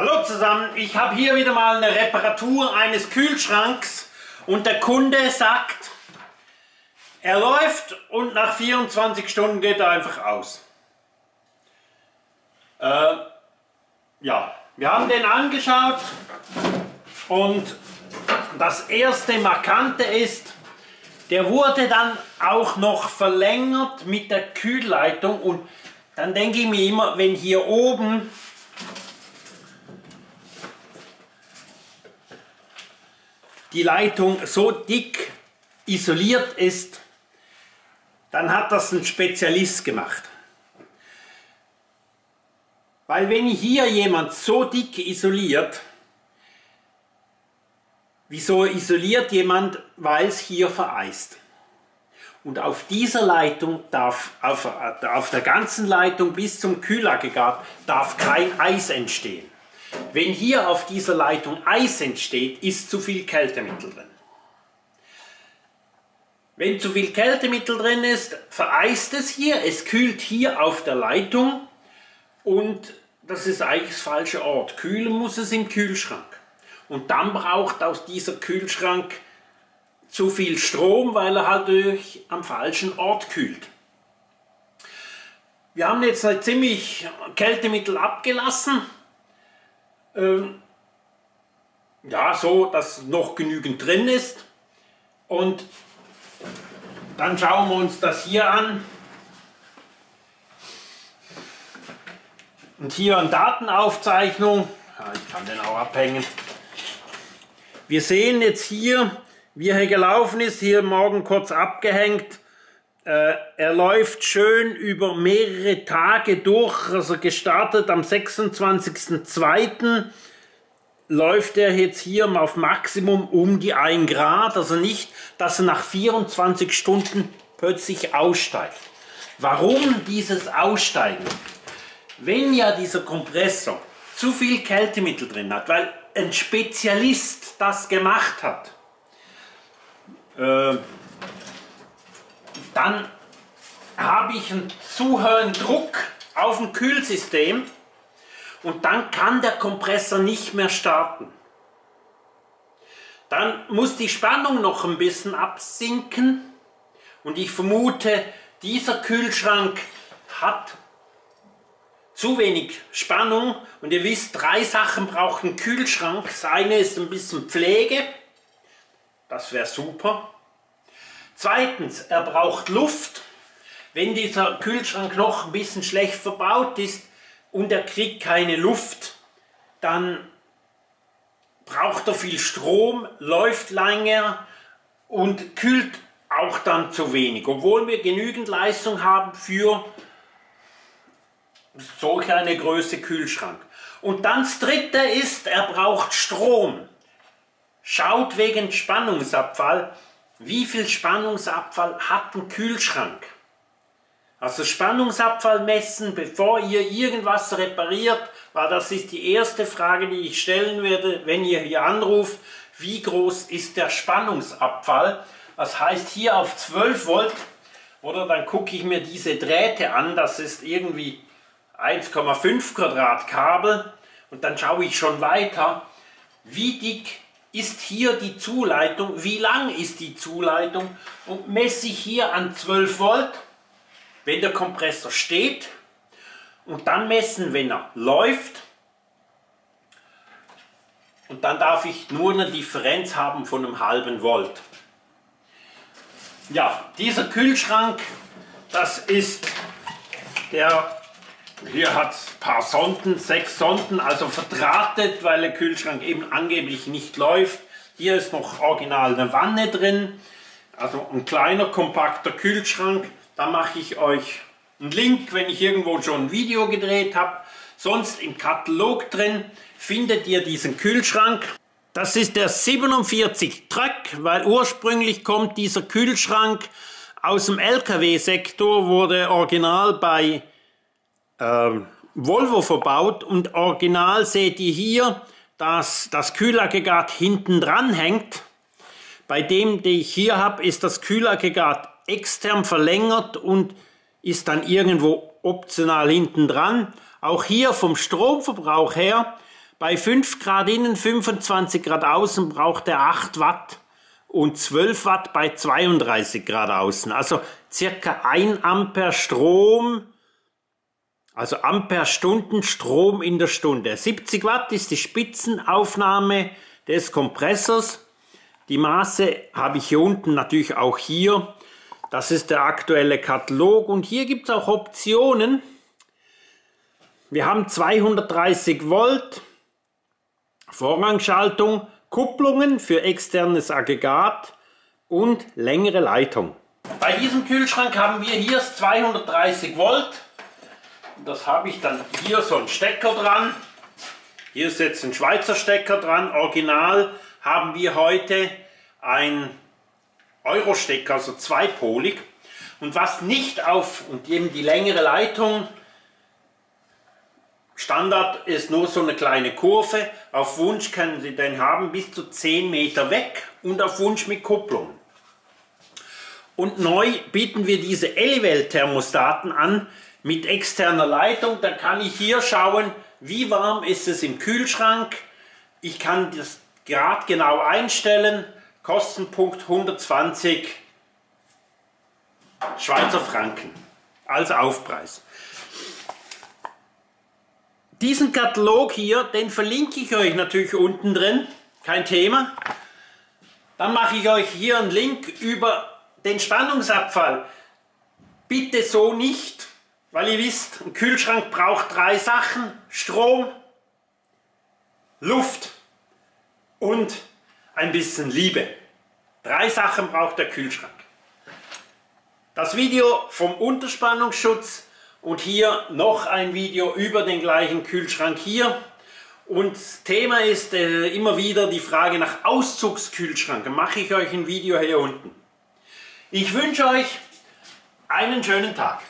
Hallo zusammen, ich habe hier wieder mal eine Reparatur eines Kühlschranks und der Kunde sagt, er läuft und nach 24 Stunden geht er einfach aus. Äh, ja, wir haben den angeschaut und das erste Markante ist, der wurde dann auch noch verlängert mit der Kühlleitung und dann denke ich mir immer, wenn hier oben die Leitung so dick isoliert ist, dann hat das ein Spezialist gemacht. Weil wenn hier jemand so dick isoliert, wieso isoliert jemand, weil es hier vereist? Und auf dieser Leitung darf, auf, auf der ganzen Leitung bis zum Kühlaggregat, darf kein Eis entstehen. Wenn hier auf dieser Leitung Eis entsteht, ist zu viel Kältemittel drin. Wenn zu viel Kältemittel drin ist, vereist es hier, es kühlt hier auf der Leitung und das ist eigentlich das falsche Ort. Kühlen muss es im Kühlschrank. Und dann braucht auch dieser Kühlschrank zu viel Strom, weil er halt durch am falschen Ort kühlt. Wir haben jetzt ziemlich Kältemittel abgelassen ja, so, dass noch genügend drin ist. Und dann schauen wir uns das hier an. Und hier eine Datenaufzeichnung. Ja, ich kann den auch abhängen. Wir sehen jetzt hier, wie er gelaufen ist. Hier morgen kurz abgehängt. Äh, er läuft schön über mehrere Tage durch, also gestartet am 26.02. läuft er jetzt hier auf Maximum um die 1 Grad, also nicht, dass er nach 24 Stunden plötzlich aussteigt. Warum dieses Aussteigen? Wenn ja dieser Kompressor zu viel Kältemittel drin hat, weil ein Spezialist das gemacht hat, äh, dann habe ich einen zu hohen Druck auf dem Kühlsystem und dann kann der Kompressor nicht mehr starten. Dann muss die Spannung noch ein bisschen absinken und ich vermute, dieser Kühlschrank hat zu wenig Spannung und ihr wisst, drei Sachen brauchen Kühlschrank. Das eine ist ein bisschen Pflege, das wäre super. Zweitens, er braucht Luft. Wenn dieser Kühlschrank noch ein bisschen schlecht verbaut ist und er kriegt keine Luft, dann braucht er viel Strom, läuft länger und kühlt auch dann zu wenig, obwohl wir genügend Leistung haben für solch eine Größe Kühlschrank. Und dann das dritte ist, er braucht Strom. Schaut wegen Spannungsabfall, wie viel Spannungsabfall hat ein Kühlschrank? Also Spannungsabfall messen, bevor ihr irgendwas repariert, weil das ist die erste Frage, die ich stellen werde, wenn ihr hier anruft. Wie groß ist der Spannungsabfall? Das heißt hier auf 12 Volt, oder dann gucke ich mir diese Drähte an, das ist irgendwie 1,5 Quadrat Kabel und dann schaue ich schon weiter, wie dick ist hier die Zuleitung, wie lang ist die Zuleitung und messe ich hier an 12 Volt, wenn der Kompressor steht und dann messen, wenn er läuft und dann darf ich nur eine Differenz haben von einem halben Volt. Ja, dieser Kühlschrank, das ist der hier hat es ein paar Sonden, sechs Sonden, also verdrahtet, weil der Kühlschrank eben angeblich nicht läuft. Hier ist noch original eine Wanne drin, also ein kleiner, kompakter Kühlschrank. Da mache ich euch einen Link, wenn ich irgendwo schon ein Video gedreht habe. Sonst im Katalog drin findet ihr diesen Kühlschrank. Das ist der 47 Truck, weil ursprünglich kommt dieser Kühlschrank aus dem LKW-Sektor, wurde original bei ähm, Volvo verbaut und original seht ihr hier, dass das Kühlaggregat hinten dran hängt. Bei dem, den ich hier habe, ist das Kühlaggregat extern verlängert und ist dann irgendwo optional hinten dran. Auch hier vom Stromverbrauch her Bei 5 Grad innen, 25 Grad außen braucht er 8 Watt und 12 Watt bei 32 Grad außen. Also circa 1 Ampere Strom, also Ampere-Stunden Strom in der Stunde. 70 Watt ist die Spitzenaufnahme des Kompressors. Die Maße habe ich hier unten natürlich auch hier. Das ist der aktuelle Katalog und hier gibt es auch Optionen. Wir haben 230 Volt, Vorrangschaltung, Kupplungen für externes Aggregat und längere Leitung. Bei diesem Kühlschrank haben wir hier 230 Volt. Das habe ich dann hier so einen Stecker dran. Hier ist jetzt ein Schweizer Stecker dran. Original haben wir heute ein Euro-Stecker, also zweipolig. Und was nicht auf, und eben die längere Leitung, Standard ist nur so eine kleine Kurve. Auf Wunsch können Sie den haben bis zu 10 Meter weg und auf Wunsch mit Kupplung. Und neu bieten wir diese Elivel-Thermostaten an mit externer Leitung. Da kann ich hier schauen, wie warm ist es im Kühlschrank. Ich kann das Grad genau einstellen. Kostenpunkt 120 Schweizer Franken als Aufpreis. Diesen Katalog hier, den verlinke ich euch natürlich unten drin, kein Thema. Dann mache ich euch hier einen Link über den Spannungsabfall. Bitte so nicht, weil ihr wisst, ein Kühlschrank braucht drei Sachen. Strom, Luft und ein bisschen Liebe. Drei Sachen braucht der Kühlschrank. Das Video vom Unterspannungsschutz und hier noch ein Video über den gleichen Kühlschrank hier. Und Thema ist äh, immer wieder die Frage nach Auszugskühlschrank. Mache ich euch ein Video hier unten. Ich wünsche euch einen schönen Tag.